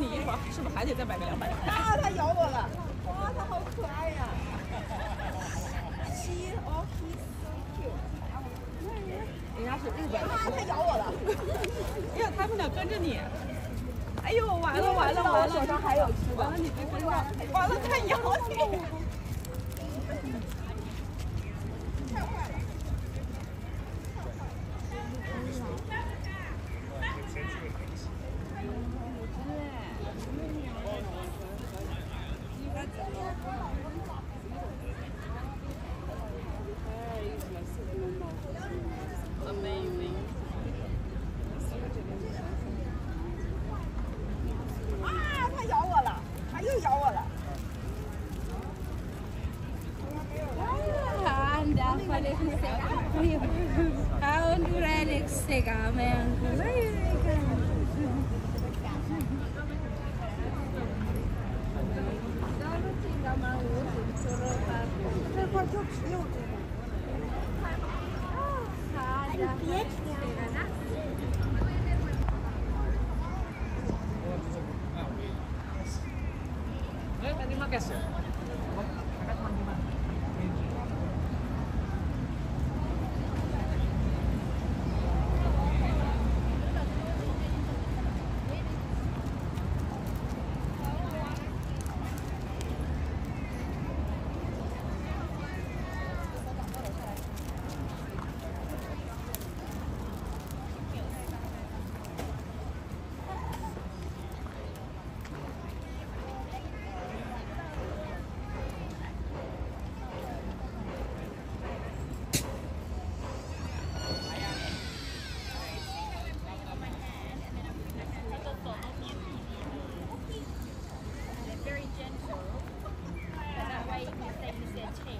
你一会儿是不是还得再买个两百？啊，它咬我了！哇，它好可爱呀 oh cute。人家是日本的。啊，它咬我了！哎呀，他们俩跟着你。哎呦，完了完了完了！手上还有吃的。完了，你别跟上！完了，它咬你 A hondureños se llama Angulo. No, no, no, no, no, no, no, no, no, no, no, no, watching.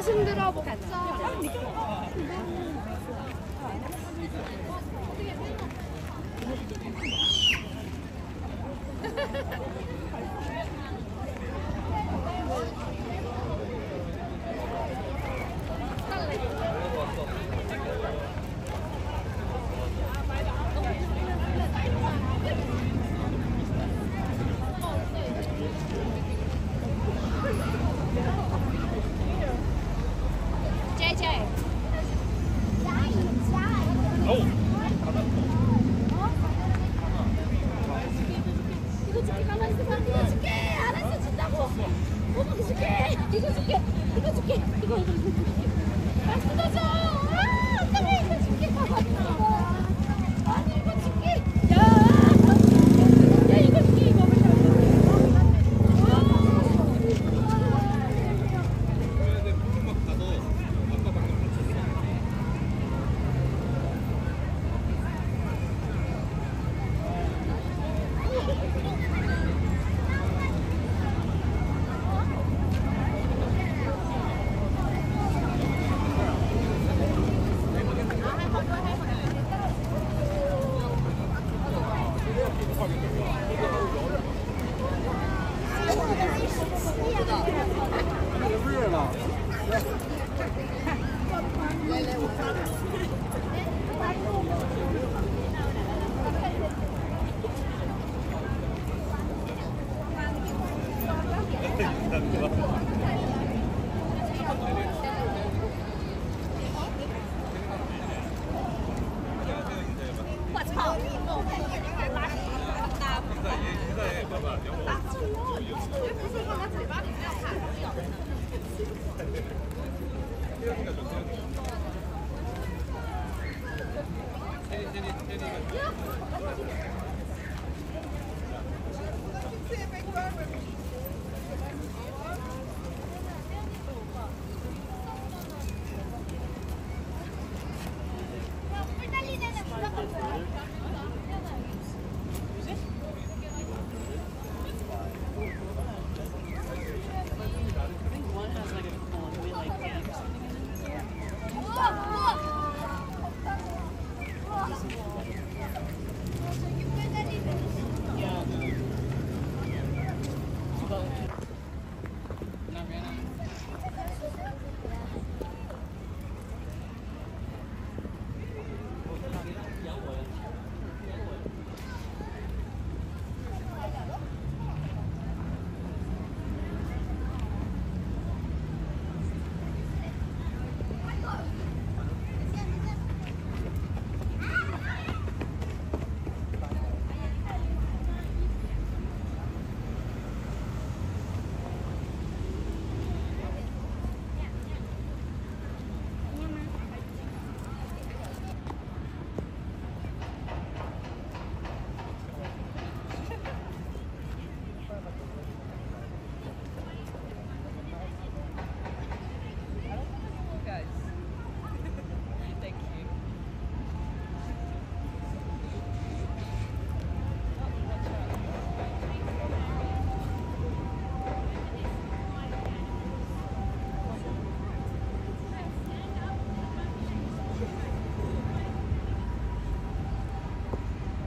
힘들어 먹자. जाए Yeah.